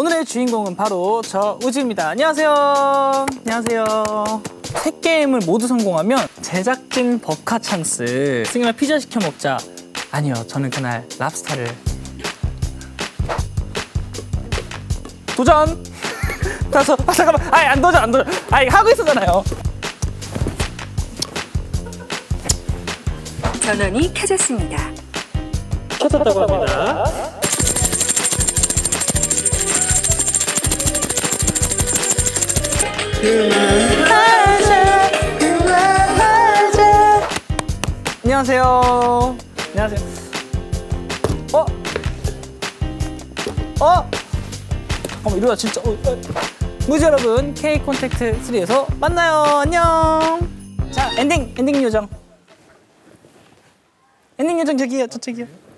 오늘의 주인공은 바로 저 우지입니다. 안녕하세요. 안녕하세요. 세 게임을 모두 성공하면 제작진 버카 찬스. 승현아 피자 시켜 먹자. 아니요, 저는 그날 랍스타를 도전. 가서 아 잠깐만. 아이 안 도전 안 도전. 아이 하고 있었잖아요. 전원이 켜졌습니다. 켜졌다고 합니다. 안녕하세요. 안녕하세요. 어? 어? 잠깐만 이러다 진짜 어, 어. 무즈 여러분 KCON:TACT 3에서 만나요. 안녕. 자 엔딩 엔딩 요정. 엔딩 요정 저기요 저쪽이요.